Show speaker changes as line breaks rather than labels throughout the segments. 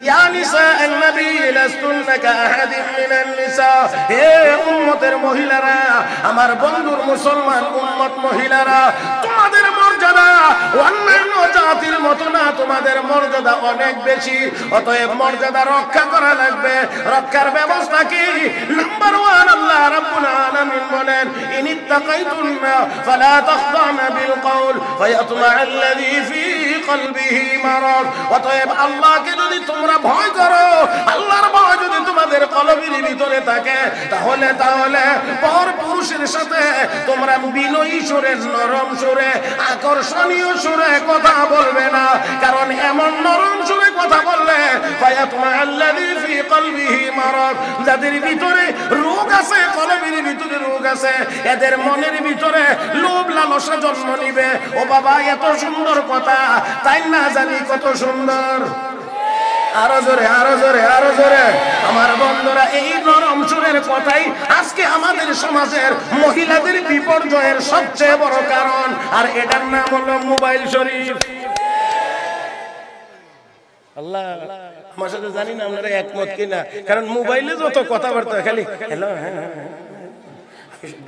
ইয়া নিসা النبي لستن كأحد من النساء হে উম্মতের মহিলারা আমার বন্ধুর মুসলমান উম্মত মহিলারা তোমাদের মর্যাদা অন্যান্য জাতির মতো না তোমাদের মর্যাদা অনেক বেশি অতএব মর্যাদা রক্ষা করা লাগবে রক্ষার ব্যবস্থা কি নাম্বার ওয়ান আল্লাহ রাব্বুল আলামিন বলেন ইনিত্তাকাইতুন্না ফালা তাখদানা বিল কওল ফায়াতমা আল্লাযী ফী কলবিহি মারাদ অতএব আল্লাহকে যদি তোমরা ভয় করো, আল্লাহর ভয় যদি তোমাদের ভিতরে থাকে, তাহলে তাহলে পর পুরুষের সাথে তোমরা বিনয়ী সুরে, নরম সুরে, আকর্ষণীয় সুরে কথা বলবে না। কারণ এমন নরম সুরে কথা বললে যাদের ভিতরে রোগ আছে, কলবের ভিতরে রোগ আছে, এদের মনের ভিতরে লোভ লালসা জন্ম নিবে। ও বাবা, এত সুন্দর কথা। তাই না জানি কত সুন্দর। আরও জোরে আরও জোরে আরও জোরে। আমার বন্ধুরা এই নরম সুরের কথাই আজকে আমাদের সমাজের মহিলাদের বিপর্যয়ের সবচেয়ে বড় কারণ। আর এটার নাম হলো মোবাইল শরীফ। আল্লাহ আমার সাথে জানি না আপনারা একমত কিনা। কারণ মোবাইলে যত কথাবার্তা খালি হ্যালো হ্যাঁ হ্যাঁ, হ্যাঁ।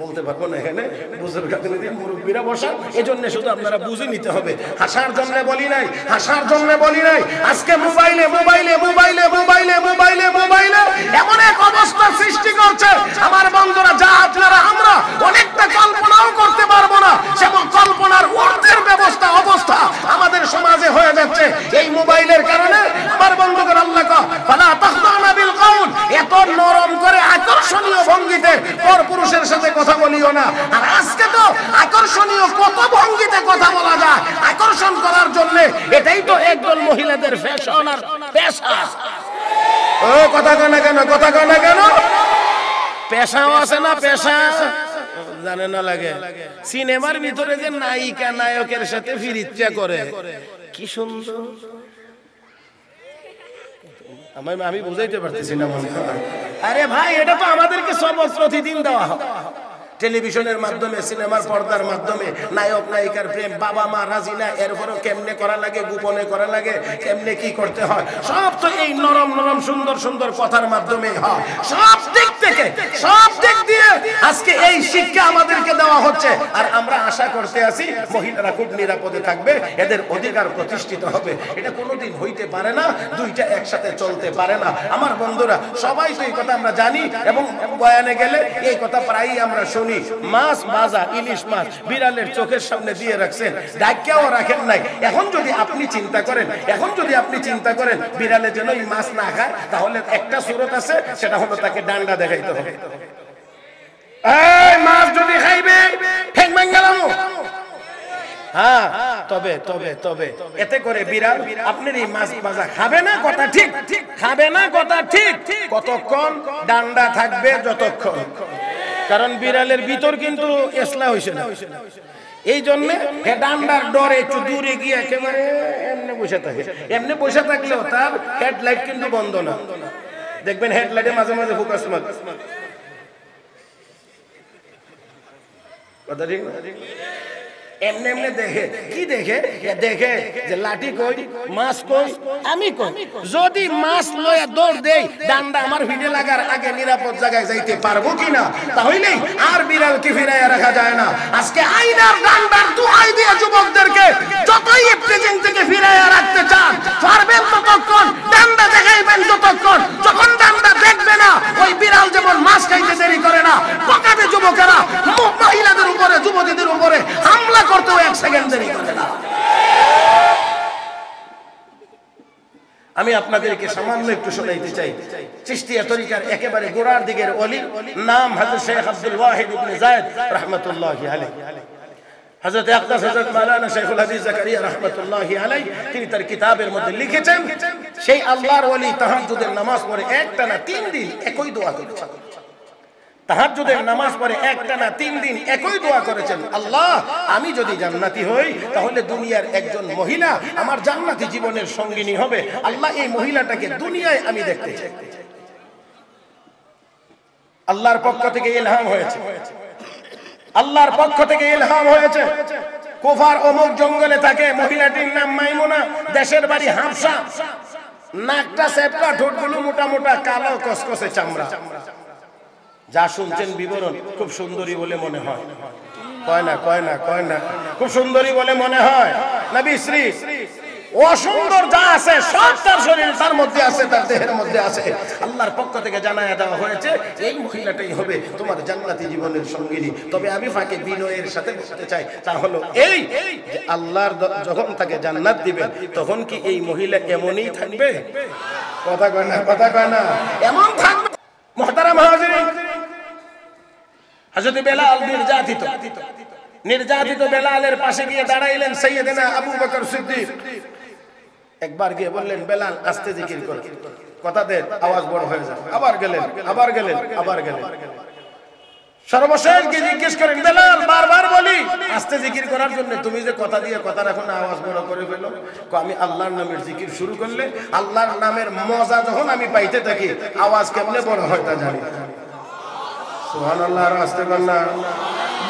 বলতে পারব না এখানে। বুজুর্গ মুরব্বীরা বসা এই জন্য শুধু আপনারা বুঝে নিতে হবে। হাসার জন্য বলি নাই, হাসার জন্য বলি নাই। আজকে মোবাইলে মোবাইলে মোবাইলে মোবাইলে মোবাইলে মোবাইলে এমন এক অবস্থা সৃষ্টি করছে। আমার বন্ধুরা, যা আপনারা, আমরা অনেকটা কল্পনাও করতে পারব না। সেমন কল্পনার ঊর্ধ্বের ব্যবস্থা, অবস্থা আমাদের সমাজে হয়ে যাচ্ছে। এই মোবাইলের কারণে আমার বন্ধুগণ আল্লাহ ফালা তাখদানা বিল কাউল এত নরম করে আকর্ষণীয় ভঙ্গিতে পর পুরুষের সাথে কথা বলিও না। আর আজকে তো আকর্ষণীয় কত ভঙ্গিতে কথা বলা যায়। আকর্ষণ করার জন্য এটাই তো একদল মহিলাদের ফ্যাশন আর পেশা। ও, কথা কয় না কেন? কথা কয় না কেন? পেশাও আছে না পেশা? জানে না লাগে। সিনেমার ভিতরে যে নায়িকা, নায়কের সাথে ফিরিচ্ছা করে। কি সুন্দর। আমি আমি বুঝাইতে পারতেছি না আরে ভাই এটা তো আমাদেরকে সবক প্রতিদিন দেওয়া হয় টেলিভিশনের মাধ্যমে, সিনেমার পর্দার মাধ্যমে, নায়ক, নায়িকার প্রেম, বাবা মা রাজি না এরপরও কেমনে করা লাগে, গোপনে করা লাগে, কেমনে কি করতে হয়? সব তো এই নরম নরম, সুন্দর সুন্দর কথার মাধ্যমে হয়। সব দিক থেকে, সব দিক দিয়ে আজকে এই শিক্ষা আমাদেরকে দেওয়া হচ্ছে। আর আমরা আশা করতে আছি, মহিলারা খুব নিরাপদে থাকবে, এদের অধিকার প্রতিষ্ঠিত হবে। এটা কোনোদিন হইতে পারে না, দুইটা একসাথে চলতে পারে না। আমার বন্ধুরা, সবাই তো এই কথা আমরা জানি এবং বয়ানে গেলে এই কথা প্রায়ই আমরা শুনি। মাছ ভাজা ইলিশ মাছ বিড়ালের চোখের সামনে দিয়ে রাখছেন। ডাক্যাও রাখেন নাই। এখন যদি আপনি চিন্তা করেন, এখন যদি আপনি চিন্তা করেন, বিড়ালে যেন এই মাছ না খায়, তাহলে একটা সুরত আছে, সেটা হলো তাকে ডান্ডা দেখাইতে হবে। মাছ যদি খাইবে, ঠেং ভাঙ্গালামু হ্যাঁ তবে তবে তবে, এতে করে বিড়াল আপনার এই মাছ ভাজা খাবে না, কথা ঠিক। খাবে না, কথা ঠিক। কতক্ষণ ডান্ডা থাকবে, যতক্ষণ। কারণ বিড়ালের ভিতর কিন্তু এসলা হয়েছে না। এই জন্য ডান্ডার ডরে একটু দূরে গিয়ে একেবারে এমনি বসে থাকে। এমনি বসে থাকলেও তার হেডলাইট কিন্তু বন্ধ না। দেখবেন হেডলাইটে মাঝে মাঝে ফোকাস মার। কথা ঠিক না? এমনি এমনি দেখে। কি দেখে? দেখে যে লাঠি কই, মাছ কই, আমি কই। যদি মাছ লয়ে দৌড় দেই, ডান্ডা আমার ভিড়ে লাগার আগে নিরাপদ জায়গায় যাইতে পারব তাহলেই আর বিড়ালকে ফিরাইয়া রাখা যায় না। আজকে আইনার ডান্ডার দিয়ে যুবকদেরকে যতই প্রেজেন্ট থেকে ফিরাইয়া রাখতে চান, পারবেন ততক্ষণ, ডান্ডা দেখাইবেন ততক্ষণ যখন ডান্ডা দেখবে না, ওই বিড়াল যেমন মাছ খাইতে দেরি করে না পকাবে যুবকেরা মহিলাদের উপরে, যুবতীদের উপরে হামলা করতেও এক সেকেন্ড দেরি করে না। আমি আপনাদেরকে সামান্য একটু শোনাইতে চাই। চিস্তিয়া তরিকার একেবারে গোড়ার দিকের অলি, নাম হযরত শেখ আব্দুল ওয়াহিদ ইবনে যায়েদ, রাহমাতুল্লাহি আলাইহি। রাহমাতুল্লাহি আলাইহি, তিনি তার কিতাবের মধ্যে লিখেছেন, সেই আল্লাহর ওলি তাহাজ্জুদের নামাজ পড়ে একটানা তিন দিন একই দোয়া করেছেন। তাহাজ্জুদের নামাজ পড়ে একটানা তিন দিন একই দোয়া করেছেন। আল্লাহ আমি যদি জান্নাতি হই তাহলে দুনিয়ার একজন মহিলা আমার জান্নাতি জীবনের সঙ্গিনী হবে। আল্লাহ এই মহিলাটাকে দুনিয়ায় আমি দেখতে চাই। আল্লাহর পক্ষ থেকে ইলহাম হয়েছে। আল্লাহর পক্ষ থেকে ইলহাম হয়েছে। কুফার অমুক জঙ্গলে থাকে মহিলাটির নাম মাইমুনা দেশের বাড়ি হাফসা নাকটা সেপটা ঠোঁটগুলো মোটা মোটা কালো কসকসে চামড়া। যা শুনছেন বিবরণ খুব সুন্দরী বলে মনে হয়। কয় না কয় না কয় না। খুব সুন্দরী বলে মনে হয়। না বিশ্রী অসুন্দর যা আছে সব তার শরীর, তার মধ্যে আছে, তার দেহের মধ্যে আছে। আল্লাহর পক্ষ থেকে জানায় দেওয়া হয়েছে, এই মহিলাটাই হবে তোমার জান্নাতি জীবনের সঙ্গিনী। তবে আমি ফাঁকে বিনয়ের সাথে বলতে চাই তা হলো এই আল্লাহর যখন তাকে জান্নাত দিবেন তখন কি এই মহিলা এমনই থাকবে? কথা কয় না, কথা কয় না। এমন থাকবে। মহতারা মহাজির হযরত বেলাল নির্যাতিত। নির্যাতিত বেলালের পাশে গিয়ে দাঁড়াইলেন সৈয়দনা আবু বকর সিদ্দিক। একবার গিয়ে বললেন, বেলাল, আস্তে জিকির কর। কথা দেন, আওয়াজ বড় হয়ে যায়। আবার গেলেন আবার গেলেন আবার গেলেন। সর্বশেষ গিয়ে জিজ্ঞেস করেন, বেলাল, বারবার বলি, আস্তে জিকির করার জন্য তুমি যে কথা দিয়ে কথা রাখো না, আওয়াজ বড় করে ফেলো। কো, আমি আল্লাহর নামের জিকির শুরু করলে, আল্লাহর নামের মজা যখন আমি পাইতে থাকি, আওয়াজ কেমনে বড় হয় তা জানি। না। আস্তে না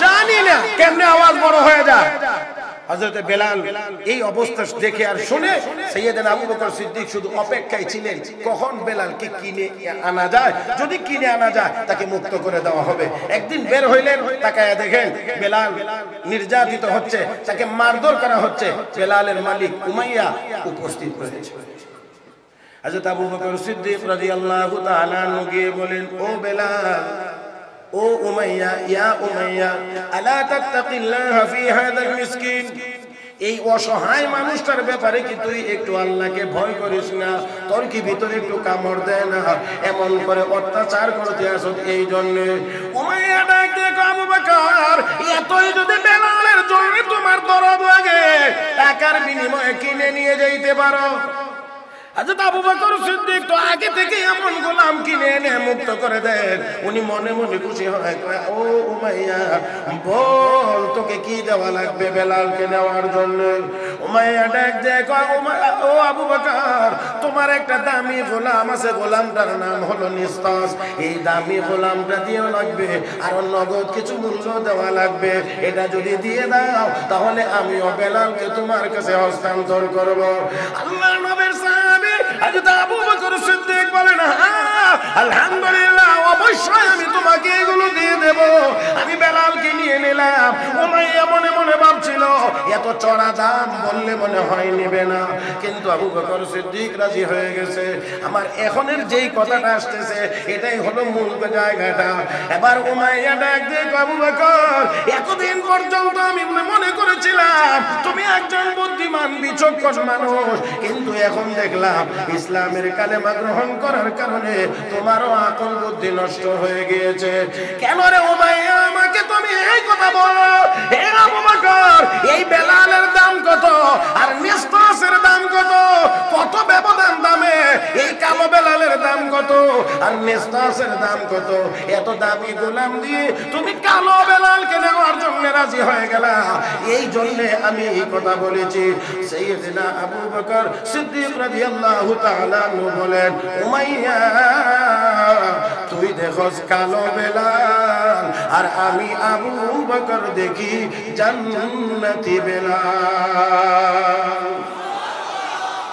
জানি না কেমনে আওয়াজ বড় হয়ে যায়। হযরত বেলাল এই অবস্থা দেখে আর শুনে সৈয়দনা আবু বকর সিদ্দিক শুধু অপেক্ষায় ছিলেন কখন বেলালকে কিনে আনা যায়? যদি কিনে আনা যায় তাকে মুক্ত করে দেওয়া হবে। একদিন বের হইলেন তাকায় দেখেন বেলাল নির্যাতিত হচ্ছে তাকে মারধর করা হচ্ছে। বেলালের মালিক উমাইয়া উপস্থিত হয়েছে হযরত আবু বকর সিদ্দিক রাদিয়াল্লাহু তাআলা গিয়ে বলেন ও বেলাল ও উমাইয়া ইয়া উমাইয়া আলা তাত্তাকিল্লাহ ফি হাদাল মিসকিন? এই অসহায় মানুষটার ব্যাপারে কি তুই একটু আল্লাহকে ভয় করিস না? তোর কি ভিতরে একটু কামড় দেয় না? এমন করে অত্যাচার করতে আসত এই জন্য। উমাইয়া ডাক দিয়ে কয়, আবু বকর এতই যদি বেলালের জন্য তোমার দরদ লাগে টাকার বিনিময়ে কিনে নিয়ে যাইতে পারো। তোমার একটা দামি গোলাম আছে, গোলামটার নাম হলো নিস্তাস। এই দামি গোলামটা দিয়ে লাগবে, আর নগদ কিছু মূল্য দেওয়া লাগবে। এটা যদি দিয়ে দাও, তাহলে আমিও বেলালকে তোমার কাছে হস্তান্তর করব। আল্লাহ নবের সাহাবী হযরত আবু বকর সিদ্দিক বলেন হ্যাঁ আলহামদুলিল্লাহ, অবশ্যই আমি তোমাকে এগুলো দিয়ে দেব। আমি বেলালকে নিয়ে নিলাম। উমাইয়া মনে মনে ভাবছিল, এত চড়া দাম বললে মনে হয় নেবে না। কিন্তু আবু বকর সিদ্দিক রাজি হয়ে গেছে। আমার এখনের যেই কথাটা আসতেছে, এটাই হলো মূল জায়গাটা। এবার উমাইয়া ডাক দিয়ে আবু বকর, এতদিন পর্যন্ত আমি মনে করেছিলাম, তুমি একজন বুদ্ধিমান, বিচক্ষণ মানুষ। কিন্তু এখন দেখলাম, ইসলামের কালেমা গ্রহণ করার কারণে তোমারও আকল বুদ্ধি নষ্ট হয়ে গিয়েছে। কেন রে উমাইয়া আমাকে তুমি এই কথা বলো? হে আবু এই বেলালের দাম কত? আর নিস্তাসের দাম কত? কত ব্যবধান দামে? এই কালো বেলালের দাম কত? আর নিস্তাসের দাম কত? এত দামি গোলাম দিয়ে তুমি কালো জন্য রাজি হয়ে গেলা। এই জন্য আমি এই কথা বলেছি। সাইয়েদনা আবু বকর সিদ্দিক তাআলা আনহু বলেন, উমাইয়া, তুই দেখস কালো বেলা আর আমি আবু বকর দেখি জান্নাতি বেলাল।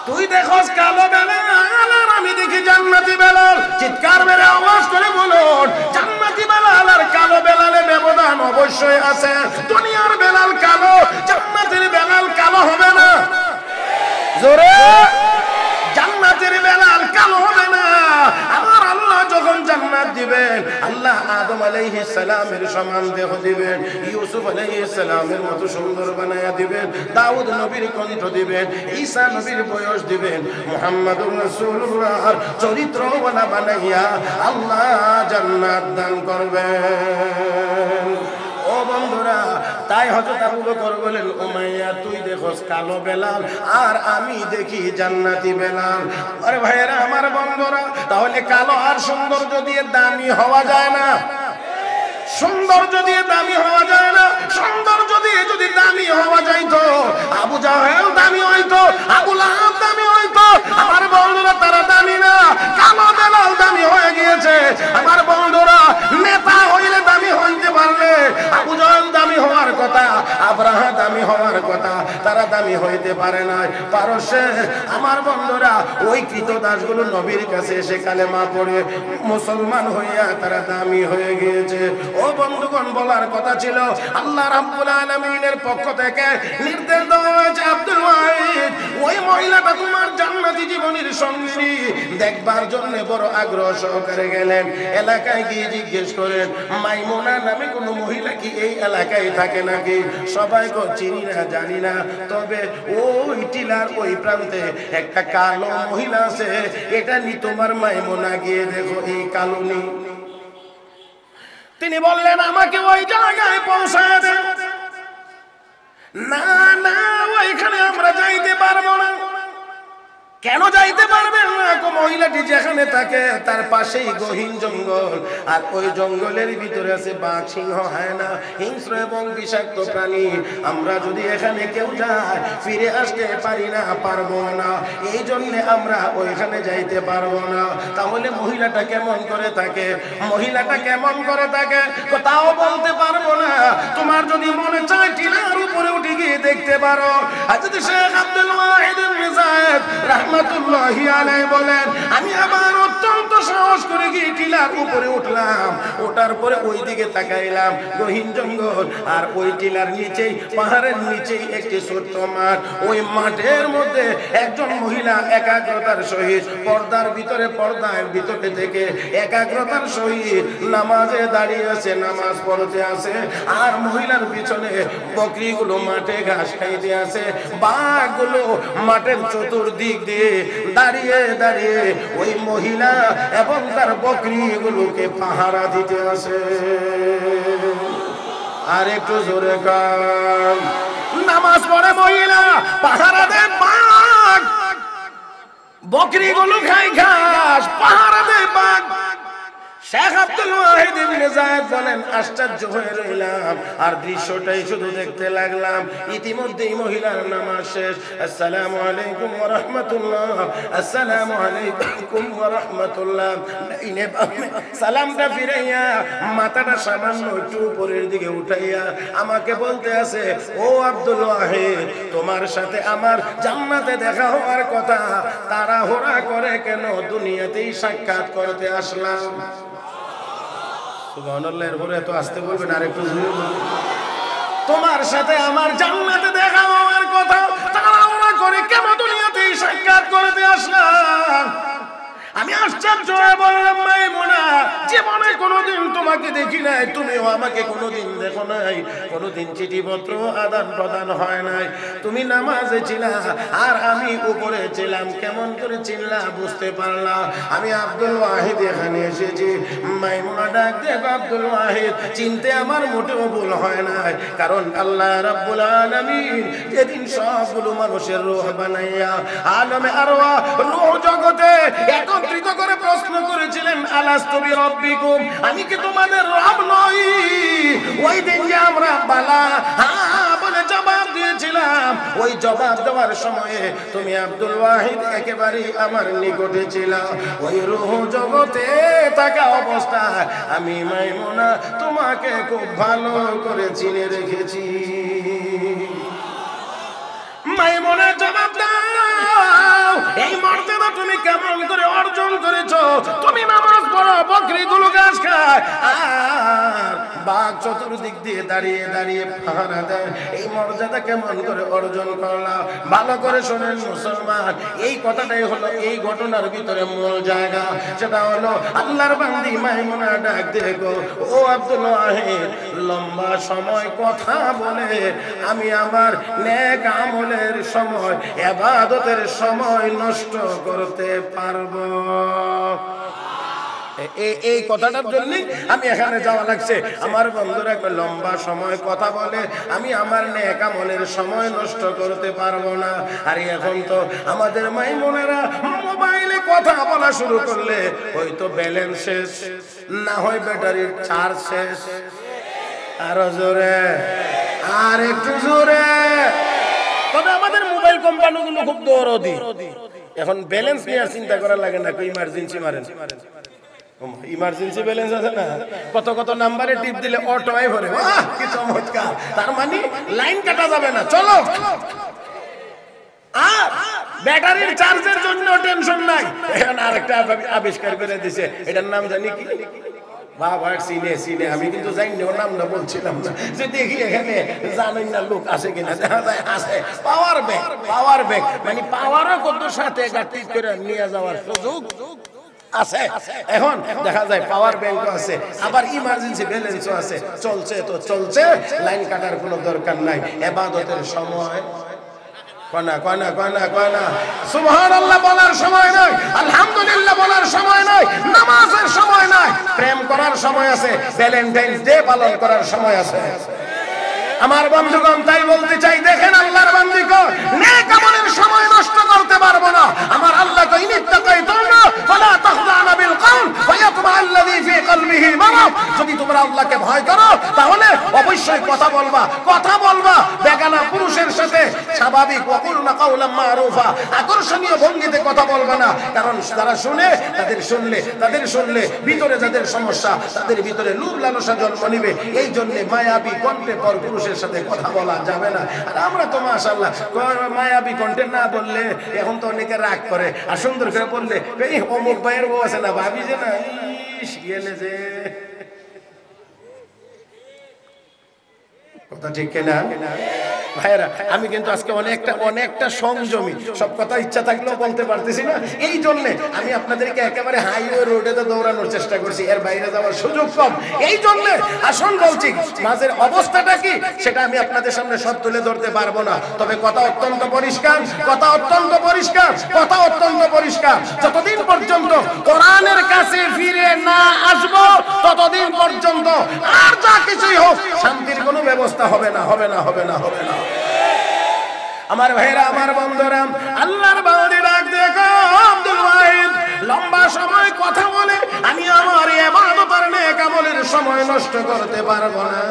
তুই দেখোস কালো বেলাল আর আমি দেখি জান্নাতি বেলাল। চিৎকার মেরে আওয়াজ করে বলুন, জান্নাতি বেলাল আর কালো বেলালে ব্যবধান অবশ্যই আছে। দুনিয়ার বেলাল কালো, জান্নাতের বেলাল কালো হবে না। জোরে? জান্নাতের বেলাল কালো হবে না। জান্নাত দিবেন। আল্লাহ আদম আলাইহিস সালামের সমান দেহ দিবেন। ইউসুফ আলাইহিস সালামের মতো সুন্দর বানায়া দিবেন। দাউদ নবীর কণ্ঠ দিবেন। ঈসা নবীর বয়স দিবেন। মুহাম্মাদুর রাসূলুল্লাহর চরিত্রওয়ালা বানাইয়া আল্লাহ জান্নাত দান করবেন। ও বন্ধুরা তাই হযরত আবু বকর বলেন, উমাইয়া, তুই দেখোস কালো বেলাল, আর আমি দেখি জান্নাতি বেলাল। আরে ভাইয়েরা, আমার বন্ধুরা, তাহলে কালো আর সৌন্দর্য দিয়ে দামি হওয়া যায় না। সৌন্দর্য দিয়ে দামি হওয়া যায় না। সৌন্দর্য দিয়ে যদি দামি হওয়া যাইতো, আবু জাহেল দামি হইতো, আবু লাহাব দামি হইতো, আমার বন্ধুরা তারা দামি না। কালো বেলাল দামি হয়ে গিয়েছে। আমার বন্ধুরা, নেতা হইলে দামি হইতে পারলে আবু জাহেল দামি হওয়ার কথা, আব্রাহা দামি হওয়ার কথা, তারা দামি হইতে পারে না পারস্যে আমার বন্ধুরা, ওই কৃত দাসগুলো নবীর কাছে এসে কালেমা পড়ে মুসলমান হইয়া তারা দামি হয়ে গিয়েছে। ও বন্ধুগণ, বলার কথা ছিল, আল্লাহ রাব্বুল আলামিনের পক্ষ থেকে নির্দেশ দেওয়া হয়েছে আব্দুল ওয়াহিদ, ওই মহিলাটা তোমার জান্নাতি জীবনের সঙ্গিনী। দেখবার জন্য বড় আগ্রহ সহকারে গেলেন। এলাকায় গিয়ে জিজ্ঞেস করেন, মাইমুনা নামে কোনো মহিলা কি এই এলাকায় থাকে নাকি? সবাই কো চিনি না, জানি না। তবে ওই টিলার ওই প্রান্তে একটা কালো মহিলা আছে। এটা নি তোমার মাইমুনা গিয়ে দেখো, এই কালো নি। তিনি বললেন, আমাকে ওই জায়গায় পৌঁছায় দেন না না, ওইখানে আমরা যাইতে পারব না। কেন যাইতে পারবেন না কো যেখানে থাকে, তার পাশেই গহীন জঙ্গল। আর ওই জঙ্গলের ভিতরে আছে বাঘ, সিংহ, হায়না, হিংস্র এবং বিষাক্ত প্রাণী। আমরা যদি এখানে কেউ যায়, ফিরে আসতে পারি না, পারব না। এই জন্য আমরা ওইখানে যাইতে পারব না। তাহলে মহিলাটা কেমন করে থাকে? মহিলাটা কেমন করে থাকে? তাও বলতে পারব না। তোমার যদি মনে চায় টিলার উপরে উঠে গিয়ে দেখতে পারো। আর যদি শেখ আব্দুল ওয়াহিদ রাহমাতুল্লাহি আলাইহি বলেন আমি আবার অত্যন্ত সাহস করে গিয়ে টিলার উপরে উঠলাম। ওঠার পরে ওই দিকে তাকাইলাম, গহীন জঙ্গল, আর ওই টিলার নিচেই, পাহাড়ের নিচেই একটি ছোট্ট মাঠ। ওই মাঠের মধ্যে একজন মহিলা একাগ্রতার সহিত পর্দার ভিতরে পর্দার ভিতরে থেকে একাগ্রতার সহিত নামাজে দাঁড়িয়ে আছে, নামাজ পড়তে আছে, আর মহিলার পিছনে বকরিগুলো মাঠে ঘাস খাইতে আছে। বাঘগুলো মাঠের চতুর্দিক দিয়ে দাঁড়িয়ে দাঁড়িয়ে ওই মহিলা এবং তার বকরিগুলোকে পাহারা দিতে আসে। আর একটু জোরে কান নামাজ পড়ে মহিলা, পাহারা দেয় বকরি গুলো খাই ঘাস, পাহারা হয়ে রইলাম। আর দৃশ্যটাই শুধু দেখতে লাগলাম। ইতিমধ্যেই মহিলার শেষ। সালামটা ফিরাইয়া, মাথাটা সামান্য একটু উপরের দিকে উঠাইয়া আমাকে বলতে আছে, ও আব্দুল তোমার সাথে আমার জান্নাতে দেখা হওয়ার কথা। তাড়াহুড়া করে কেন দুনিয়াতেই সাক্ষাৎ করতে আসলাম? আসতে বলবেন, আর একটু তোমার সাথে আমার জান্নাতে দেখা হওয়ার কথা তারা করে কেন দুনিয়াতে সাক্ষাৎ করতে আসলাম। আমি আশ্চর্য বললাম মাইমুনা জীবনে কোনোদিন তোমাকে দেখি নাই, তুমিও আমাকে কোনোদিন দেখো নাই। কোনোদিন চিঠিপত্র আদান প্রদান হয় নাই। তুমি নামাজে ছিলা, আর আমি উপরে ছিলাম। কেমন করে চিনলা, বুঝতে পারলাম আমি আব্দুল ওয়াহিদ এখানে এসেছি। মাইমুনা ডাক দেখো আব্দুল ওয়াহিদ। চিনতে আমার মোটেও ভুল হয় নাই, কারণ আল্লাহ রাব্বুল আলামিন যেদিন সবগুলো মানুষের রূহ বানাইয়া আলমে আরওয়া রূহ জগতে একত্রিত করে প্রশ্ন করেছিলেন আলাস্তবি রব্বিকুম? আমি কি তোমাদের রব নই? ওই দিন যে আমরা বালা হ্যাঁ বলে জবাব দিয়েছিলাম। ওই জবাব দেওয়ার সময়ে তুমি আব্দুল ওয়াহিদ একেবারেই আমার নিকটে ওই রুহ জগতে থাকা অবস্থায় আমি মাইমুনা তোমাকে খুব ভালো করে চিনে রেখেছি। মাইমুনা জবাব দাও। এই মর্যাদা তুমি কেমন করে অর্জন করেছ? তুমি নামাজ পড়ো বকরিগুলো গাছ খায়। বাঘ চতুর্দিক দিয়ে দাঁড়িয়ে দাঁড়িয়ে পাহারা দেয়। এই মর্যাদা কেমন করে অর্জন করলাম? ভালো করে শোনেন মুসলমান, এই কথাটাই হলো এই ঘটনার ভিতরে মূল জায়গা। সেটা হলো আল্লাহর বান্দি মাইমুনা ডাক দেখো ও আব্দুল লম্বা সময় কথা বলে, আমি আমার নেক আমলের সময়, এবাদতের সময় নষ্ট করতে পারব। এই কথাটার জন্য আমি এখানে যাওয়া লাগছে। আমার বন্ধুরা লম্বা সময় কথা বলে, আমি আমার নেক আমলের সময় নষ্ট করতে পারব না। আর এখন তো আমাদের মাইমোনেরা মোবাইলে কথা বলা শুরু করলে হয়তো ব্যালেন্স শেষ, না হয় ব্যাটারির চার্জ শেষ। আরও জোরে আর একটু জোরে। কোম্পানিগুলো খুব দৌড়দি এখন ব্যালেন্স নিয়ে চিন্তা করা লাগে না ইমার্জেন্সি মারেন। ইমার্জেন্সি ব্যালেন্স আছে না? কত কত নাম্বারে টিপ দিলে অটোয় ভরে। কি চমৎকার। তার মানে লাইন কাটা যাবে না। চলো। আর ব্যাটারির চার্জের জন্য টেনশন নাই। এখন আরেকটা আবিষ্কার করে দিছে। এটার নাম জানি কি? দেখি যায় পাওয়ার ব্যাংক ব্যাংক মানে নিয়ে সুযোগ আছে। আবার ইমার্জেন্সি ব্যালেন্সও আছে। চলছে তো চলছে লাইন কাটার কোনো দরকার নাই। এবাদতের সময়। কনা কনা কনা কনা। বলার সময় নাই, আলহামদুলিল্লাহ বলার সময় নাই। সময় আছে ভ্যালেন্টাইন্স ডে পালন করার সময় আছে। আমার বন্ধুগণ, তাই বলতে চাই, দেখেন আল্লাহর বান্দিকে নেক আমলের সময় নষ্ট করতে পারব না। আমার আল্লাহ নিত্তাকাইতুনা ফালা বিল ফি কলবিহি মারাদ। যদি তোমরা আল্লাহকে ভয় করো, তাহলে অবশ্যই কথা বলবা। কথা বলবা। বেগানা পুরুষের সাথে স্বাভাবিক কাওলাম মারুফা। আকর্ষণীয় ভঙ্গিতে কথা বলবা না। কারণ যারা শুনে, তাদের শুনলে তাদের শুনলে ভিতরে যাদের সমস্যা, তাদের ভিতরে লোভ লালসা জন্ম নিবে। এই জন্য মায়াবী কণ্ঠে পর পুরুষের সাথে কথা বলা যাবে না। আর আমরা তো মাশাআল্লাহ, মায়াবী কণ্ঠে না বললে এখন তো অনেকে রাগ করে আর সুন্দর করে বললে এই অমুক ভাইয়ের বউ আছে না ভাবি যে না? ইস, গেলে যে। কথা ঠিক আমি কিন্তু আজকে অনেকটা অনেকটা সংযমী। সব কথা ইচ্ছা থাকলেও বলতে পারতেছি না। এই জন্য আমি আপনাদেরকে একেবারে হাইওয়ে রোডে তো দৌড়ানোর চেষ্টা করছি। এর বাইরে যাওয়ার সুযোগ কম। এই জন্য বলছি মাঝের অবস্থাটা কি? সেটা আমি আপনাদের সামনে সব তুলে ধরতে পারব না। তবে কথা অত্যন্ত পরিষ্কার, কথা অত্যন্ত পরিষ্কার, কথা অত্যন্ত পরিষ্কার। যতদিন পর্যন্ত কোরআনের কাছে ফিরে না আসব, ততদিন পর্যন্ত আর যা কিছুই হোক, শান্তির কোনো ব্যবস্থা হবে না হবে না হবে না হবে না। আমার ভাইরা, আমার বন্ধুরা, আল্লাহর বাউরি রাখ দেখো আব্দুল ওয়াহিদ। লম্বা সময় কথা বলে, আমি আমার ইবাদতের নেক আমলের সময় নষ্ট করতে পারব না।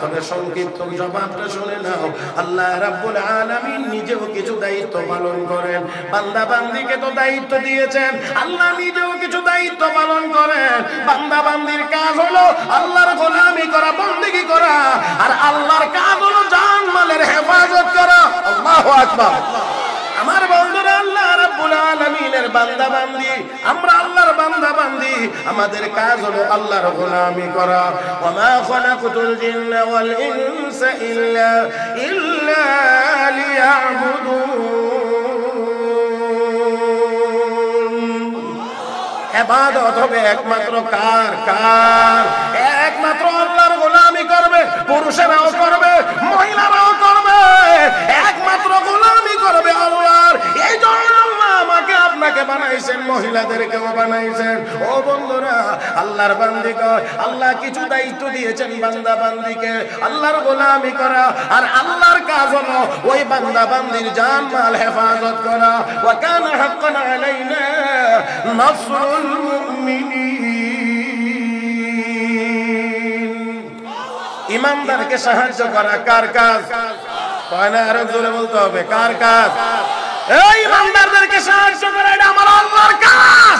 তবে সংক্ষিপ্ত জবাবটা শুনে নাও। আল্লাহ রাব্বুল আলামিন নিজেও কিছু দায়িত্ব পালন করেন। বান্দা বান্দিকে তো দায়িত্ব দিয়েছেন। আল্লাহ নিজেও কিছু দায়িত্ব পালন করেন। বান্দা বান্দির কাজ হলো আল্লাহর গোলামি করা, বন্দেগী করা। আর আল্লাহর কাজ হলো জান মালের হেফাজত করা। আল্লাহু আকবার। আমার বন্ধুরা, আল্লাহ একমাত্র কার? কার? একমাত্র আল্লাহর গোলামি করবে পুরুষেরাও করবে মহিলারাও করবে। একমাত্র মহিলাদেরকেও বানাইছেন ও বন্ধুরা, আল্লাহর বান্দি আল্লাহ কিছু দায়িত্ব দিয়েছেন বান্দা বান্দিকে। আল্লাহর গোলামি করা আর আল্লাহর কাজ হলো ওই বান্দা বান্দির জান মাল হেফাজত করা। ইমানদারকে সাহায্য করা কার কাজ? কয় না, আরও জোরে বলতে হবে, কার কাজ? এই ইমানদারদেরকে সাহায্য করা, এটা আমার আল্লাহর কাজ।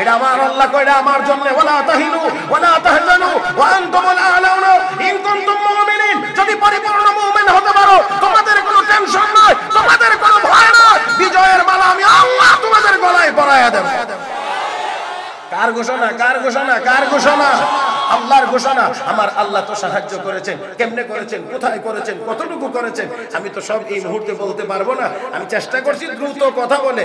এটা আমার আল্লাহ কইরা আমার জন্য। ওয়ালা তাহিনু, ওয়ালা তাহজানু, ওয়া আনতুমুল আ'লাউনা। ইন কুনতুম মুমিনিন, যদি পরিপূর্ণ মুমিন হতে পারো, তোমাদের কোনো টেনশন নাই, তোমাদের কোনো ভয় নাই, বিজয়ের মালা আমি আল্লাহ তোমাদের গলায় পরায়া দেব। কার ঘোষণা কার ঘোষণা কার ঘোষণা? আল্লাহর ঘোষণা। আমার আল্লাহ তো সাহায্য করেছেন। কেমনে করেছেন? কোথায় করেছেন? কতটুকু করেছেন? আমি তো সব এই মুহূর্তে বলতে পারব না। আমি চেষ্টা করছি দ্রুত কথা বলে।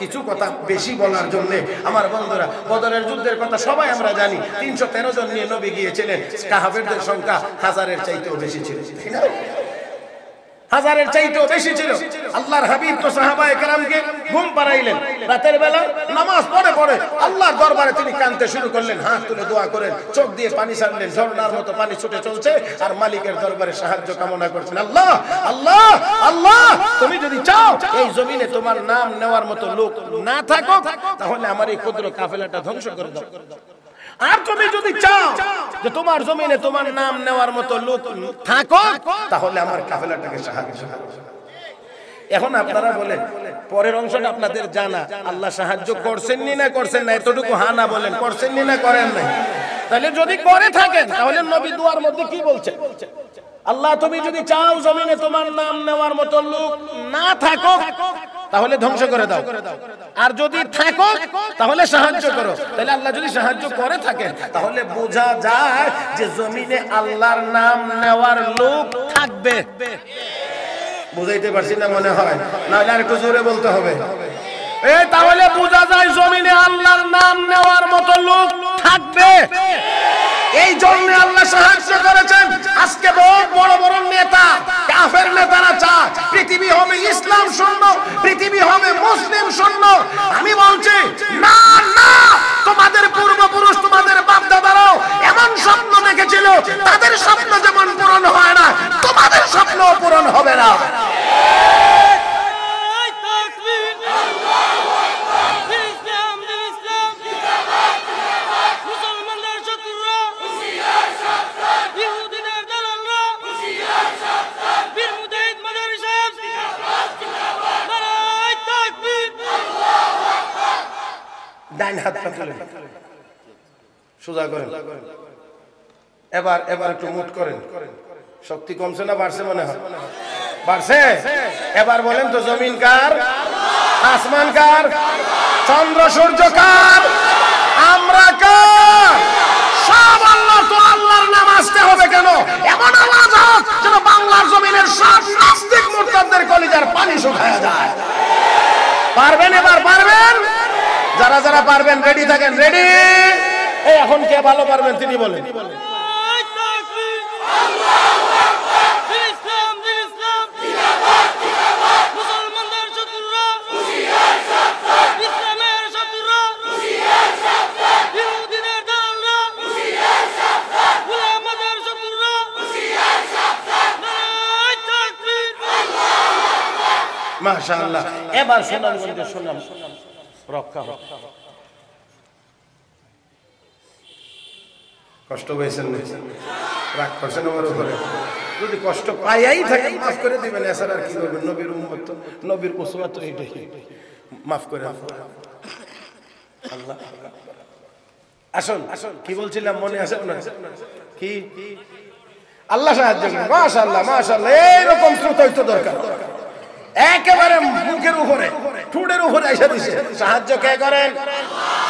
কিছু কথা বেশি বলার জন্য। আমার বন্ধুরা, বদরের যুদ্ধের কথা সবাই আমরা জানি। তিনশো তেরো জন নিয়ে নবী গিয়েছিলেন। কাহাবেরদের সংখ্যা হাজারের চাইতেও বেশি ছিল? হাজারের চাইতেও বেশি ছিল। আল্লাহর হাবিব তো সাহাবায়ে কেরামকে ঘুম পাড়াইলেন। রাতের বেলা নামাজ পড়ে পড়ে আল্লাহর দরবারে তিনি কাঁদতে শুরু করলেন। হাত তুলে দোয়া করেন, চোখ দিয়ে পানি ছাড়লেন, ঝর্ণার মতো পানি ছুটে চলছে আর মালিকের দরবারে সাহায্য কামনা করছেন। আল্লাহ আল্লাহ আল্লাহ, তুমি যদি চাও এই জমিনে তোমার নাম নেওয়ার মতো লোক না থাকো তাহলে আমার এই ক্ষুদ্র কাফেলাটা ধ্বংস করে দাও। আর তুমি যদি চাও যে তোমার জমিনে তোমার নাম নেওয়ার মতো লোক থাকো, তাহলে আমার কাফেলাটাকে সাহায্য। এখন আপনারা বলেন, পরের অংশটা আপনাদের জানা। আল্লাহ সাহায্য করছেন নি না করছেন না? এতটুকু হা না বলেন, করছেন নি না করেন নাই? তাহলে যদি করে থাকেন, তাহলে নবী দুয়ার মধ্যে কি বলছেন? আল্লাহ, তুমি যদি চাও জমিনে তোমার নাম নেওয়ার মতো লোক না থাকো, তাহলে ধ্বংস করে দাও। আর যদি থাকো, তাহলে সাহায্য করো। তাহলে আল্লাহ যদি সাহায্য করে থাকেন, তাহলে বোঝা যায় যে জমিনে আল্লাহর নাম নেওয়ার লোক থাকবে। বুঝাইতে পারছি না মনে হয়? নাহলে আর একটু জোরে বলতে হবে। এ, তাহলে বোঝা যায় জমিনে আল্লাহর নাম নেওয়ার মতো লোক থাকবে। এই জন্য আল্লাহ সাহায্য করেছেন। আজকে বহু বড় বড় নেতা, কাফের নেতারা চায়। পৃথিবী হবে ইসলাম শূন্য, পৃথিবী হবে মুসলিম শূন্য। আমি বলছি, না না, তোমাদের পূর্বপুরুষ, তোমাদের বাপ দাদারাও এমন স্বপ্ন দেখেছিল। তাদের স্বপ্ন যেমন পূরণ হয় না, তোমাদের স্বপ্ন পূরণ হবে না। ডাইন হাত পা তুলেন সোজা করেন। এবার এবার একটু মুট করেন। শক্তি কমছে না বাড়ছে মনে হয়। বাড়ছে? এবার বলেন তো জমিন কার? আসমান কার? চন্দ্র সূর্য কার? আমরা কার? সব আল্লাহ তো আল্লাহর নাম আসতে হবে কেন? এমন আওয়াজ হোক যেন বাংলার জমিনের সব নাস্তিক মুরতাদদের কলিজার পানি শুকায় যায়। পারবেন এবার পারবেন? যারা যারা পারবেন রেডি থাকেন রেডি এই এখন কে ভালো পারবেন তিনি বলেন। মাশাআল্লাহ। এবার সোনামগঞ্জের সোনাম। রক্ষা কষ্ট পেয়েছেন না? রাগ করছেন আমার উপরে? যদি কষ্ট পাইয়াই থাকে মাফ করে দিবেন এছাড়া আর কি করবেন? নবীর উম্মত নবীর উসওয়া তো এটাই মাফ করে। আল্লাহ। আসুন আসুন। কি বলছিলাম মনে আছে আপনার? কি? আল্লাহ সাহায্য করেন। মাশাআল্লাহ মাশাআল্লাহ। এইরকম শ্রোত হইতো দরকার। একেবারে মুখের উপরে ঠুটের উপরে এসে দিছে। সাহায্য কে করেন?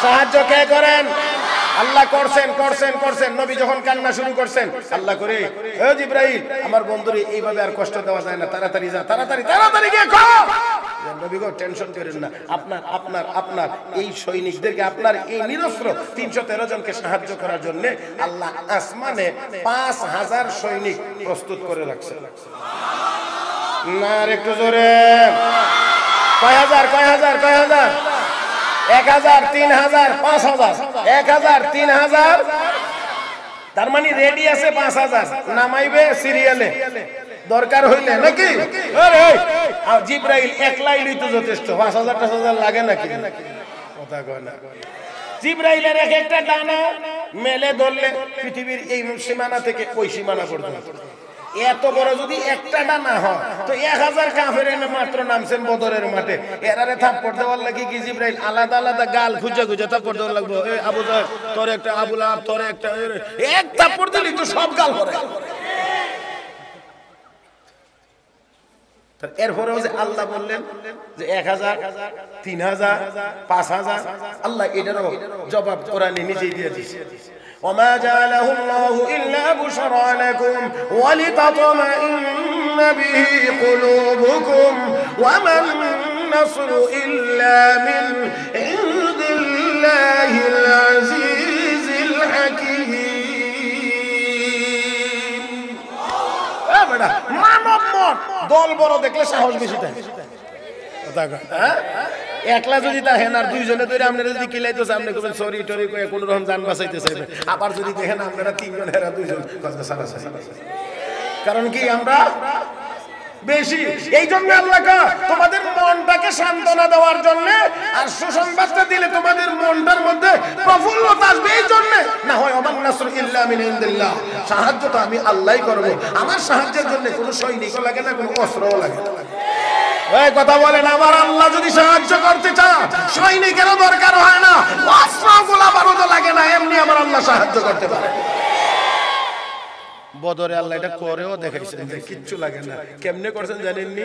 সাহায্য কে করেন? আল্লাহ করছেন করছেন করছেন। নবী যখন কান্না শুরু করছেন আল্লাহ করে ও জিব্রাইল আমার বন্ধুরে এইভাবে আর কষ্ট দেওয়া যায় না। তাড়াতাড়ি যা তাড়াতাড়ি তাড়াতাড়ি গিয়ে কর নবী গো টেনশন করেন না। আপনার আপনার আপনার এই সৈনিকদেরকে আপনার এই নিরস্ত্র তিনশো তেরো জনকে সাহায্য করার জন্য আল্লাহ আসমানে পাঁচ হাজার সৈনিক প্রস্তুত করে রাখছে। না আর একটু জোরে। কয় হাজার কয় হাজার কয় হাজার? এক হাজার, তিন হাজার, পাঁচ হাজার। এক হাজার, তিন হাজার। তার মানে রেডি আছে পাঁচ হাজার। নামাইবে সিরিয়ালে দরকার হইলে নাকি? জিব্রাইল একলাই লইতে যথেষ্ট। পাঁচ হাজার টাচ হাজার লাগে নাকি? কথা কয় না। জিব্রাইলের এক একটা ডানা মেলে ধরলে পৃথিবীর এই সীমানা থেকে ওই সীমানা পর্যন্ত। এত বড় যদি একটা ডানা হয় তো এক হাজার কাফের মাত্র নামছেন বদরের মাঠে। এরারে থাপ্পড় দেওয়ার লাগি কি জিব্রাইল? আলাদা আলাদা গাল খুঁজে খুঁজে থাপ্পড় দেওয়ার লাগবো। এই আবু জাহেল, তোর একটা আবুল আব তোর একটা এক থাপ্পড় দিলি তো সব গাল তো এরপরেও যে আল্লাহ বললেন যে এক হাজার তিন হাজার পাঁচ হাজার আল্লাহ এটারও জবাব কোরআনে নিজেই দিয়ে দিচ্ছে وما جعله الله إلا بشرى لكم ولتطمئن به قلوبكم وما النصر إلا من عند الله العزيز الحكيم এ বেটা, মানব মন দল বড় দেখলে সাহস বেশি থাকে কথা কয়, হ্যাঁ? একলা যদি দেখেন আর দুইজনে ধরে আপনারা যদি কিলাইতে আপনি করবেন সরি, টরি করে কোন রকম যান বাঁচাইতে চাইবেন আবার যদি দেখেন আপনারা তিনজন, হেরা দুইজন। কারণ কি, আমরা বেশি। এই জন্য আল্লাহ তোমাদের মনটাকে সান্ত্বনা দেওয়ার জন্য আর সুসংবাদটা দিলে তোমাদের মনটার মধ্যে প্রফুল্লতা আসবে এই জন্য। না হয়, অমান নাসর ইল্লা মিন ইনদিল্লাহ। সাহায্য তো আমি আল্লাহই করব। আমার সাহায্যের জন্য কোনো সৈনিকও লাগে না, কোনো অস্ত্রও লাগে না। কথা বলেন, আমার আল্লাহ যদি সাহায্য করতে চান সৈনিকেরও দরকার হয় না। গোলা লাগে না, এমনি আমার আল্লাহ সাহায্য করতে পারে। বদরে আল্লাহ এটা করেও দেখাইছেন যে কিচ্ছু লাগে না। কেমনে করছেন জানেননি?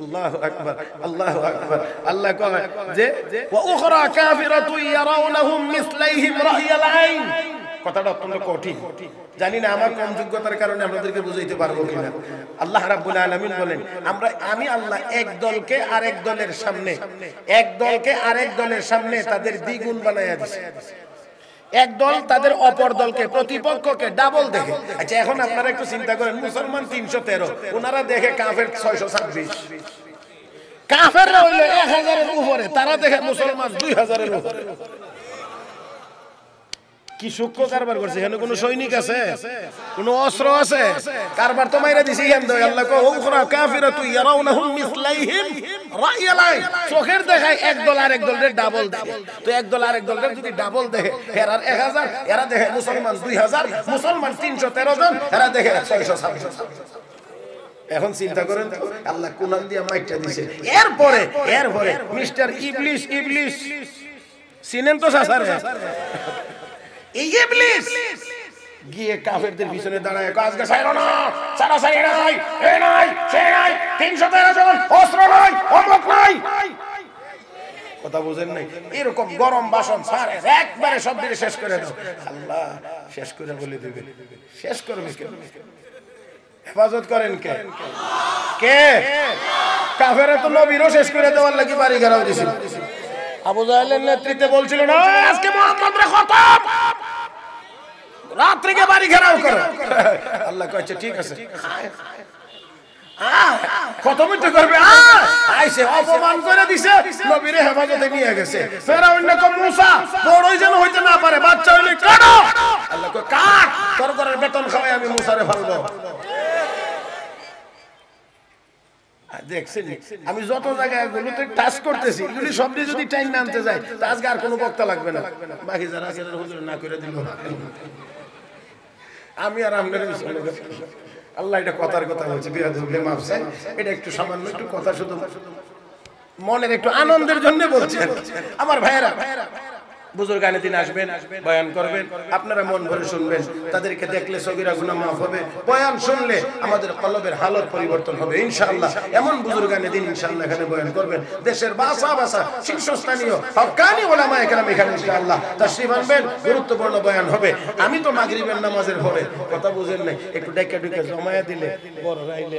আল্লাহ আকবার আল্লাহ আকবার। আল্লাহ কয় যে, ওয়া উখরা কাফিরাতু ইয়ারাউনাহুম মিসলাইহিম রা'য়াল আইন। কথাটা অত্যন্ত কঠিন। জানি না আমার কম যোগ্যতার কারণে আপনাদেরকে বুঝাইতে পারব কিনা। আল্লাহ রাব্বুল আলামিন বলেন, আমরা, আমি আল্লাহ এক দলকে আরেক দলের সামনে, এক দলকে আরেক দলের সামনে তাদের দ্বিগুণ বানাইয়া দিছে। এক দল তাদের অপর দলকে, প্রতিপক্ষকে ডাবল দেখে। আচ্ছা এখন আপনারা একটু চিন্তা করেন, মুসলমান তিনশো তেরো, ওনারা দেখে কাফের ছয়শো ছাব্বিশ। কাফের হইল এক হাজারের উপরে, তারা দেখে মুসলমান দুই হাজারের উপরে। কি সূক্ষ্ম কারবার করছে? এখানে কোনো সৈনিক আছে? কোনো অস্ত্র আছে? কারবার তো মাইরা দিছি এখান থেকে আল্লাহ কো উখরা কাফিরাতু ইয়ারাউনাহুম মিসলাইহিম রা'য়াল চোখের দেখায় এক দল আরেক দলের ডাবল দেখে তো এক দল আরেক দলের যদি ডাবল দেখে এরা 1000 এরা দেখে মুসলমান 2000 মুসলমান 313 জন, এরা দেখে 626 এখন চিন্তা করেন, আল্লাহ কুনান দিয়ে মাইকটা দিছে। এরপরে এরপরে, মিস্টার ইবলিস ইবলিস। চিনেন তো সাসারে গিয়ে কাফেরদের পিছনে দাঁড়ায়। আজকে ছাইরো না ছাড়া ছাড়ি নাই, এ নাই, সে নাই, তিনশো তেরো জন, অস্ত্র নাই অমুক নাই। কথা বুঝেন নাই? এরকম গরম বাসন স্যার একবারে সব দিকে শেষ করে দাও। আল্লাহ, শেষ করে বলে দিবে। শেষ করবে হেফাজত করেন কে? কে? কাফেরা তো নবীরও শেষ করে দেওয়ার লাগি বাড়ি ঘেরাও দিছিল। আবু জাহেলের নেতৃত্বে বলছিল, না, আজকে মোহাম্মদ রে খতম। রাত্রিকে বাড়ি ঘেরাও করো। আল্লাহ কয়েছে ঠিক আছে। আয়, খতম তো করবে? আয়। আইসে অপমান করে দিছে নবীরে হেফাজতে নিয়ে গেছে। ফেরাউন কম মুসা বড়ই যেন হইতে না পারে বাচ্চা হইলে কাটো। আল্লাহ কয় কাট তোর ঘরের বেতন খাওয়াই আমি মুসারে ফেলব। আর দেখছেন আমি যত জায়গায় গুলোতে টাচ করতেছি এগুলি সব দিয়ে যদি টাইম নামতে আনতে যায় তা আজকে আর কোনো বক্তা লাগবে না। বাকি যারা আছে হুজুর না করে দিল আমি আর আপনার আল্লাহ এটা কথার কথা বলছি হুবলে এটা একটু সামান্য একটু কথা শুধু। মনের একটু আনন্দের জন্য বলছে আমার ভাইয়েরা বুজুর্গ আনে দিন আসবেন, বয়ান করবেন, আপনারা মন ভরে শুনবেন। তাদেরকে দেখলে সগিরা গুনা মাফ হবে। বয়ান শুনলে আমাদের কলবের হালত পরিবর্তন হবে, ইনশাআল্লাহ। এমন বুজুর্গ আনে দিন ইনশাআল্লাহ এখানে বয়ান করবেন। দেশের বাসা বাসা, শীর্ষস্থানীয়, হকানি ওলামা এখানে এখানে ইনশাআল্লাহ তাশরিফ আনবেন, গুরুত্বপূর্ণ বয়ান হবে। আমি তো মাগরিবের নামাজের পরে, কথা বুঝেন নাই, একটু ডেকে ডেকে জমায়া দিলে, বড় রাইলে।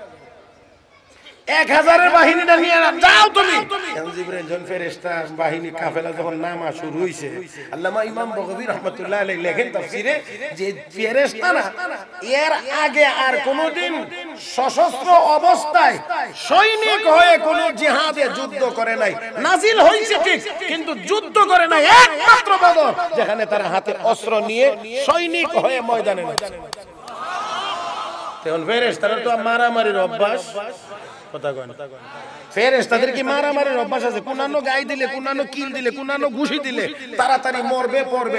এক হাজারের বাহিনীটা নিয়ে যাও তুমি। যখন ফেরেশতা বাহিনী কাফেলা যখন নামা শুরু হইছে আল্লামা ইমাম বগবী রহমাতুল্লাহ আলাইহি লেখেন তাফসীরে যে ফেরেশতা এর আগে আর কোনোদিন সশস্ত্র অবস্থায় সৈনিক হয়ে কোন জিহাদে যুদ্ধ করে নাই। নাজিল হইছে ঠিক কিন্তু যুদ্ধ করে নাই। একমাত্র বদর যেখানে তারা হাতে অস্ত্র নিয়ে সৈনিক হয়ে ময়দানে নামছে। তখন ফেরেশতারা তো মারামারির অভ্যাস। মারামারির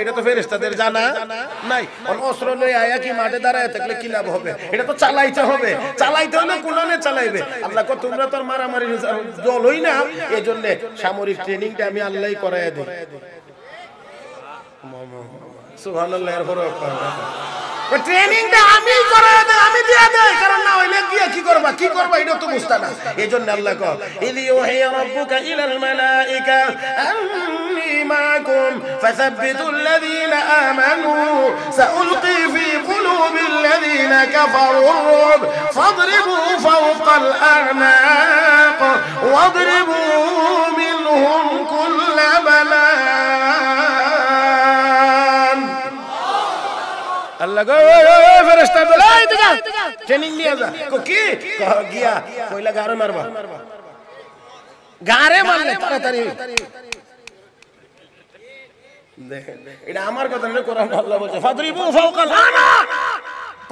এটা তো লাভ হবে? চালাইতে হবে। চালাইতে হলে চালাইবে। আল্লাহ কো তোমরা তো আর মারামারি দল হই না। এই জন্য সামরিক ট্রেনিংটা আমি আল্লাহই করাইয়া দিই। সুবহানাল্লাহ। ওই ট্রেনিংটা আমি করে দেই আমি দিয়ে দেই কারণ না হইলে গিয়ে কি করবা কি করবা এটা তো বুঝতা না এজন্য আল্লাহ কয় ইদি ওহিয়া রাব্বুকা ইলাল মালাইকা আন্নি মাকুম ফাসাব্বিতু الذين آمنوا سألقي في قلوب الذين كفروا الرعب فاضربوا فوق الأعناق واضربوا منهم كل بنان আল্লাহ গো ফেরেশতা বলে এই দিকে ট্রেনিং নিয়ে যা। কো কি? কহ গিয়া কইলা গারে মারবা। গারে মারলে তাড়াতাড়ি। দেখেন এটা আমার কথা না কোরআন আল্লাহ বলছে ফাদরিবু ফাওকাল আনা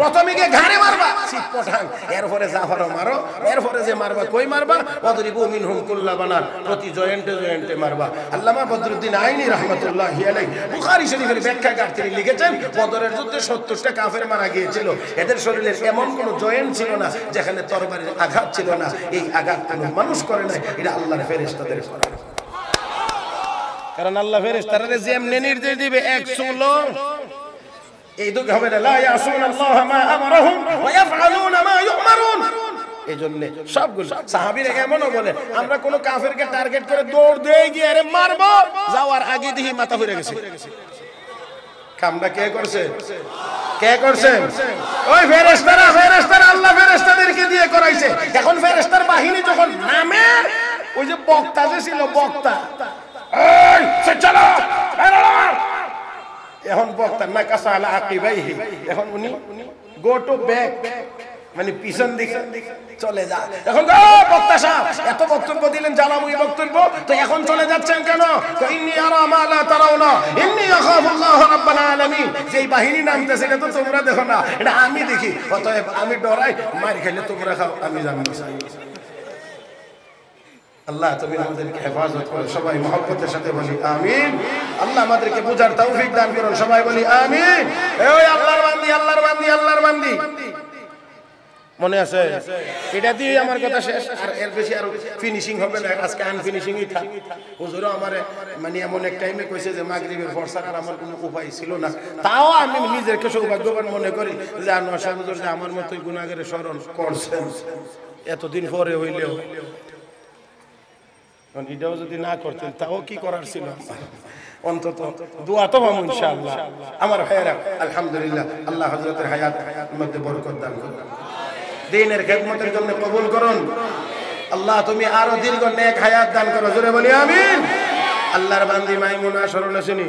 প্রথমে ঘাড়ে মারবা। শীত পঠান এরপরে জাফারও মারো। এরপরে যে মারবা, কই মারবা? অদরিবু মিনহুম কুল্লা বানান। প্রতি জয়েন্টে জয়েন্টে মারবা। আল্লামা বদরুদ্দিন আইনি রহমতুল্লাহ আলাই বুখারী শরীফের ব্যাখ্যাকার তিনি লিখেছেন, বদরের যুদ্ধে সত্তরটা কাফের মারা গিয়েছিল। এদের শরীরের এমন কোনো জয়েন্ট ছিল না, যেখানে তরবারির আঘাত ছিল না। এই আঘাত কোনো মানুষ করে না এটা আল্লাহর ফেরেশতাদের করে। কারণ আল্লাহ ফেরেশতারা যে এমনি নির্দেশ দিবে, এক সুলো এই দুঃখ হবে না। লা ইয়াসুন আল্লাহ মা আমারহুম ওয়া ইয়াফআলুন মা ইউমারুন। এই জন্য সবগুলো সাহাবীরা এমনও বলে, আমরা কোন কাফেরকে টার্গেট করে দৌড় দিয়ে গিয়ে আরে মারবো। যাওয়ার আগে দেখি মাথা ঘুরে গেছে। কামটা কে করছে? কে করছে? ওই ফেরেশতারা ফেরেশতারা আল্লাহ ফেরেশতাদেরকে দিয়ে করাইছে। এখন ফেরেশতার বাহিনী যখন নামে, ওই যে বক্তা যে ছিল, বক্তা। এই, সে চলো বেরোলো এখন বক্তা না কাসা আলা আকিবাইহি এখন উনি গো টু ব্যাক মানে পিছন দিকে চলে যা এখন বক্তা সাহেব, এত বক্তব্য দিলেন জ্বালাময়ী বক্তব্য। তো এখন চলে যাচ্ছেন কেন? তো, ইন্নি আরা মা লা তারাউনা, ইন্নি আখাফুল্লাহ রাব্বাল আলামিন। যেই বাহিনী নামতেছে, এটা তো তোমরা দেখো না, এটা আমি দেখি। অতএব আমি ডরাই, মার খেলে তোমরা খাও, আমি জানি। আল্লাহ তুমি আমাদেরকে হেফাজত করো সবাই মহব্বতের সাথে বলি, আমিন। আল্লাহ আমাদেরকে বুঝার তৌফিক দান করুন। সবাই বলি, আমিন। ওই আল্লাহর বান্দি আল্লাহর বান্দি আল্লাহর বান্দি। মনে আছে? এটা দিয়ে আমার কথা শেষ। আর এর বেশি আর ফিনিশিং হবে না। আজকে আনফিনিশিংই থাক। হুজুরও আমার মানে এমন এক টাইমে কইছে যে মাগরিবের ফরসার আর আমার কোনো উপায় ছিল না। তাও আমি নিজেকে সৌভাগ্যবান মনে করি যে আনোয়ার হুজুর যে আমার মতোই গুণাগারে স্মরণ করছেন। এতদিন পরে হইলেও। কারণ এটাও যদি না করতেন, তাও কি করার ছিল? অন্তত দোয়া তো হম ইনশাআল্লাহ। আমার ভাইয়েরা, আলহামদুলিল্লাহ, আল্লাহ হজরতের হায়াত মধ্যে বরকত দান করুন। দিনের খেদমতের জন্য কবুল করুন। আল্লাহ তুমি আরও দীর্ঘ নেক হায়াত দান করো। জোরে বলি, আমিন। আল্লাহর বান্দি মাইমুনা সরল শুনি।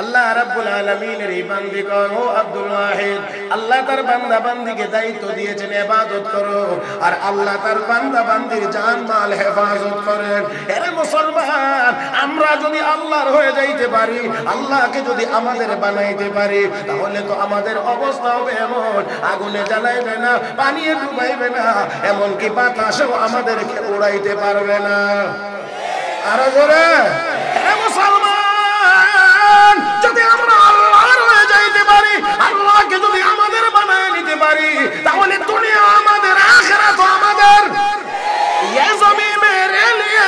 আল্লাহ রাব্বুল আলামিনের এই বান্দি ও আব্দুল ওয়াহিদ, আল্লাহ তার বান্দা বান্দিকে দায়িত্ব দিয়েছেন ইবাদত করো। আর আল্লাহ তার বান্দা বান্দির জান মাল হেফাজত করেন। এরে মুসলমান, আমরা যদি আল্লাহর হয়ে যাইতে পারি, আল্লাহকে যদি আমাদের বানাইতে পারি, তাহলে তো আমাদের অবস্থা হবে এমন আগুনে জ্বালাইবে না, পানিয়ে ডুবাইবে না, এমনকি বাতাসেও আমাদেরকে উড়াইতে পারবে না। আরো জোরে হে মুসলমান যদি আমরা আল্লাহর হয়ে যাইতে পারি আল্লাহকে যদি আমাদের বানায় নিতে পারি তাহলে দুনিয়া আমাদের আখেরাত আমাদের ये जमी मेरे लिए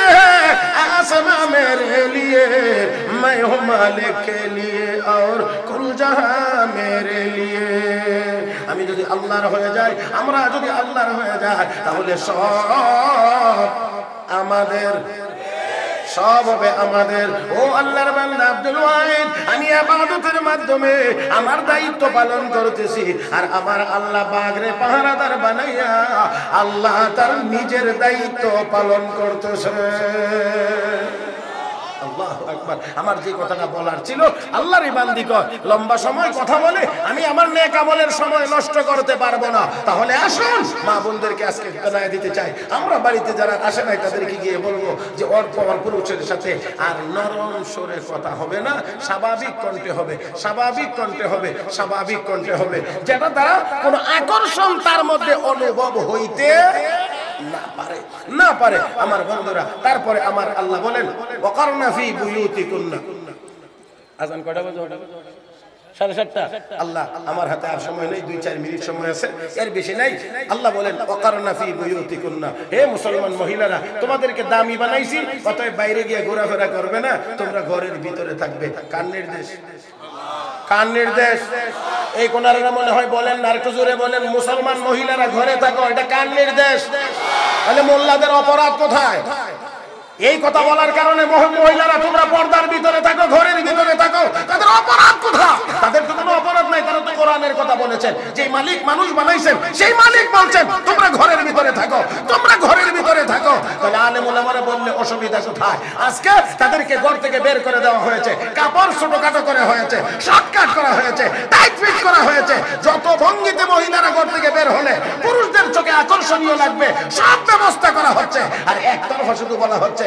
आसमां मेरे लिए मैं हूँ मालिक के लिए और कुल जहां मेरे लिए আমি যদি আল্লাহর হয়ে যাই আমরা যদি আল্লাহর হয়ে যাই তাহলে সব আমাদের সব হবে আমাদের। ও আল্লাহর বান্দা আব্দুল ওয়াহিদ, আমি ইবাদতের মাধ্যমে আমার দায়িত্ব পালন করতেছি। আর আমার আল্লাহ বাগরে পাহারাদার বানাইয়া আল্লাহ তার নিজের দায়িত্ব পালন করতেছে। আমার যে কথাটা বলার ছিল, আল্লাহর বান্দি কর, লম্বা সময় কথা বলে আমি আমার নেক আমলের সময় নষ্ট করতে পারব না। তাহলে আসুন, মা বোনদেরকে আজকে জানাই দিতে চাই। আমরা বাড়িতে যারা আসে নাই, তাদেরকে গিয়ে বলব যে অল্প আমার পুরুষের সাথে আর নরম সরে কথা হবে না, স্বাভাবিক কণ্ঠে হবে, স্বাভাবিক কণ্ঠে হবে, স্বাভাবিক কণ্ঠে হবে। যেটা দ্বারা কোনো আকর্ষণ তার মধ্যে অনুভব হইতে না পারে না পারে আমার বন্ধুরা। তারপরে আমার আল্লাহ বলেন ওয়াকারনা ফি বুয়ুতিকুন্না। আজান কয়টা বাজে? সাড়ে সাতটা। আল্লাহ আমার হাতে আর সময় নেই দুই চার মিনিট সময় আছে এর বেশি নাই। আল্লাহ বলেন হে মুসলমান মহিলারা তোমাদেরকে দামি বানাইছি অতএব বাইরে গিয়ে ঘোরাফেরা করবে না তোমরা ঘরের ভিতরে থাকবে কার নির্দেশ কার নির্দেশ? এই কোনারা মনে হয় বলেন একটু জোরে বলেন, মুসলমান মহিলারা ঘরে থাকো, এটা কার নির্দেশ? তাহলে মোল্লাদের অপরাধ কোথায়? এই কথা বলার কারণে মহিলারা তোমরা পর্দার ভিতরে থাকো, ঘরের ভিতরে থাকো। তাদের অপরাধ কোথায় তাদের তো কোনো অপরাধ নাই, তারা তো কোরআনের কথা বলেছেন। যে মালিক মানুষ বানাইছেন, সেই মালিক বলছেন, তোমরা ঘরের ভিতরে থাকো, তোমরা ঘরের ভিতরে থাকো। তাহলে আলে মোলামারা বললে, অসুবিধা কোথায়? আজকে তাদেরকে ঘর থেকে বের করে দেওয়া হয়েছে, কাপড় ছোটখাটো করে হয়েছে, শর্টকাট করা হয়েছে, টাইট ফিট করা হয়েছে। যত ভঙ্গিতে মহিলারা ঘর থেকে বের হলে, পুরুষদের চোখে আকর্ষণীয় লাগবে, সব ব্যবস্থা করা হচ্ছে। আর একতরফা শুধু বলা হচ্ছে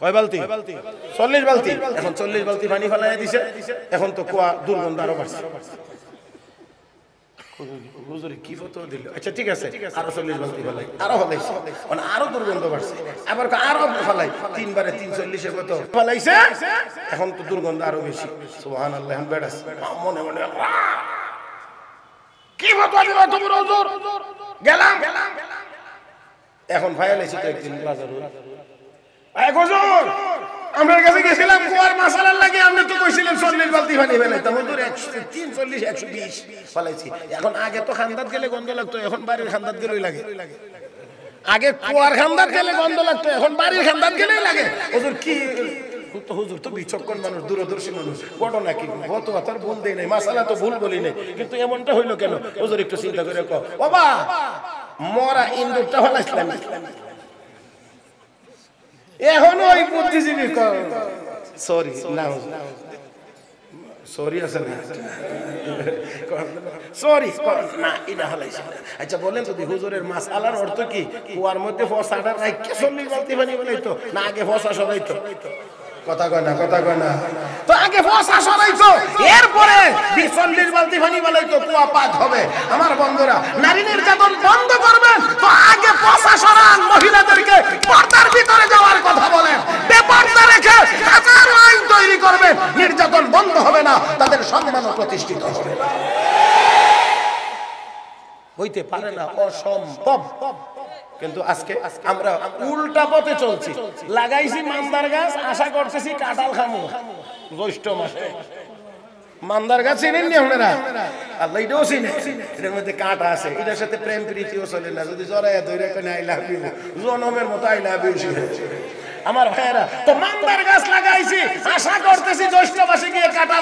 কয় বালতি? চল্লিশ বালতি। এখন চল্লিশ বালতি পানি ফেলাই দিছে। এখন তো কুয়া দুর্গন্ধ আরও বাড়ছে। কি ফটো দিল? আচ্ছা ঠিক আছে। আরও চল্লিশ বালতি ফেলাই। আরও ফেলাইছে। মানে আরও দুর্গন্ধ বাড়ছে। আবার আরও ফেলাই। তিনবারে তিন চল্লিশে কত ফেলাইছে? এখন তো দুর্গন্ধ আরও বেশি। আল্লাহ মনে মনে কি ফটো দিল তুমি হুজুর? গেলাম। এখন ফায়ালাইছি তো একদিন। বাজারে এই হুজুর, আমার কাছে গেছিলাম কুয়ার মাসালার লাগে আপনি তো কইছিলেন চল্লিশ বালতি পানি ফেলাইতাম হুজুর একশো তিন চল্লিশ একশো বিশ ফেলাইছি। এখন আগে তো খান্দাত গেলে গন্ধ লাগতো এখন বাড়ির খান্দাত গেলেই লাগে। আগে কুয়ার খান্দাত গেলে গন্ধ লাগতো এখন বাড়ির খান্দাত গেলেই লাগে। হুজুর কি হুজুর তো বিচক্ষণ মানুষ দূরদর্শী মানুষ ঘটনা কি কত তার ভুল দেই নাই মাসালা তো ভুল বলি নাই। কিন্তু এমনটা হইল কেন? হুজুর একটু চিন্তা করে কো বাবা মরা ইন্দুরটা ফেলাইছিলাম। এখন ওই বুদ্ধিজীবী সরি না সরি আছে না সরি না এটা হলাইছে আচ্ছা বলেন তো দি হুজুরের মাছ আলার অর্থ কি? কুয়ার মধ্যে ফসাটা রাখকে চল্লিশ বালতি পানি বলাইতো না আগে ফসা সরাইতো? কথা কয় না কথা কয় না। তো আগে ফসা সরাইতো এরপরে চল্লিশ বালতি পানি বলাইতো কুয়া পাক হবে। আমার বন্ধুরা নারী নির্যাতন বন্ধ করবেন। তো আগে ফসা সরান মহিলাদেরকে পর্দার ভিতরে যাওয়ার কথা বলেন। বেপর্দা রেখে হাজার আইন তৈরি করবেন। নির্যাতন বন্ধ হবে না তাদের সম্মান প্রতিষ্ঠিত হবে হইতে পারে না অসম্ভব। কিন্তু আজকে আমরা উল্টা পথে চলছি। লাগাইছি মান্দার গাছ আশা করতেছি কাঁঠাল খামু। জ্যৈষ্ঠ মাসে। মান্দার গাছ চিনেন নি আপনারা? আল্লাহ এটাও চিনে। এটার মধ্যে কাঁটা আছে। এটার সাথে প্রেম প্রীতিও চলে না। যদি ধরে কেন আই লাভ ইউ জনমের মতো আই লাভ ইউ আমার ভাইয়েরা তো মান্দার গাছ লাগাইছি আশা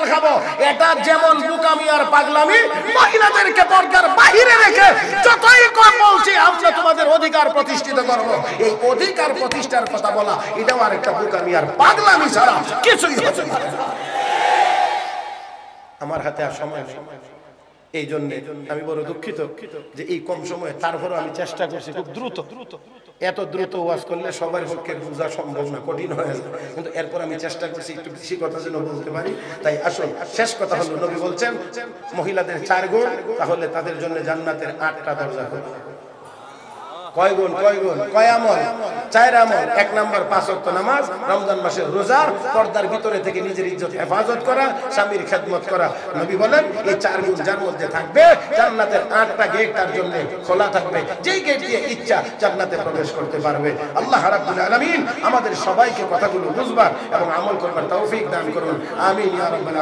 মাসে খাব। এটা যেমন বুকামি আর পাগলামি, মহিলাদেরকে পর্দার বাহিরে রেখে যতই কম বলছি, আমরা তোমাদের অধিকার প্রতিষ্ঠিত করব। এই অধিকার প্রতিষ্ঠার কথা বলা, এটাও আরেকটা বুকামি আর পাগলামি ছাড়া কিছুই না। আমার হাতে আর সময় নেই। এই জন্য আমি বড় দুঃখিত যে এই কম সময়ে তারপরে আমি চেষ্টা করছি খুব দ্রুত। এত দ্রুত ওয়াজ করলে সবার পক্ষে বোঝা সম্ভব না, কঠিন হয়ে যায়। কিন্তু এরপর আমি চেষ্টা করছি একটু বেশি কথা যেন বলতে পারি। তাই আসল শেষ কথা হলো নবী বলছেন, মহিলাদের চার গুণ, তাহলে তাদের জন্য জান্নাতের আটটা দরজা হবে কয় গুণ কয় গুণ কয় আমল চার আমল এক নাম্বার পাঁচ নামাজ, রমজান মাসের রোজা, পর্দার ভিতরে থেকে নিজের ইজ্জত, হেফাজত করা, স্বামীর খেদমত করা। নবী বলেন, এই চার গুণ যার মধ্যে থাকবে, জান্নাতের আটটা গেট তার জন্য খোলা থাকবে। যেই গেট দিয়ে ইচ্ছা, জান্নাতে প্রবেশ করতে পারবে। আল্লাহ রাব্বুল আলামিন আমাদের সবাইকে কথাগুলো বুঝবার এবং আমল করবার তৌফিক দান করুন। আমিন ইয়া রাব্বাল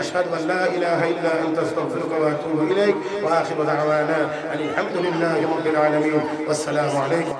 আশহাদু আন লা ইলাহা ইল্লা আনতা, আস্তাগফিরুকা ওয়া আতুবু ইলাইক। ওয়া আখিরু দাওয়ানা রাব্বিল আলামিন ওয়াসসালামু আলাইকুম